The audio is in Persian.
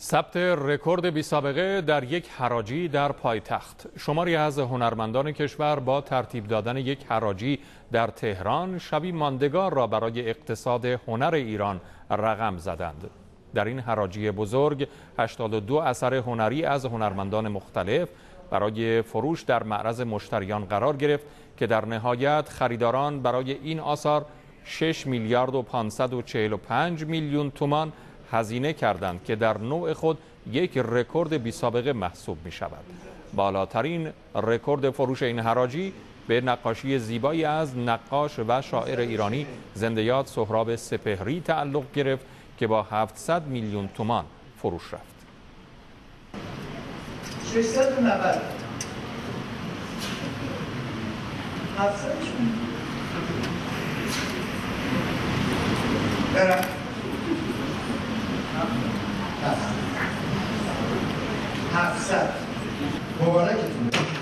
ثبت رکورد بی سابقه در یک حراجی در پایتخت. شماری از هنرمندان کشور با ترتیب دادن یک حراجی در تهران شبی ماندگار را برای اقتصاد هنر ایران رقم زدند. در این حراجی بزرگ 82 اثر هنری از هنرمندان مختلف برای فروش در معرض مشتریان قرار گرفت که در نهایت خریداران برای این آثار 6 میلیارد و 545 میلیون تومان هزینه کردند که در نوع خود یک رکورد بی سابقه محسوب می شود. بالاترین رکورد فروش این حراجی به نقاشی زیبایی از نقاش و شاعر ایرانی زندیات سهراب سپهری تعلق گرفت که با 700 میلیون تومان فروش رفت. 690 700 هفتصد. مبارکتون.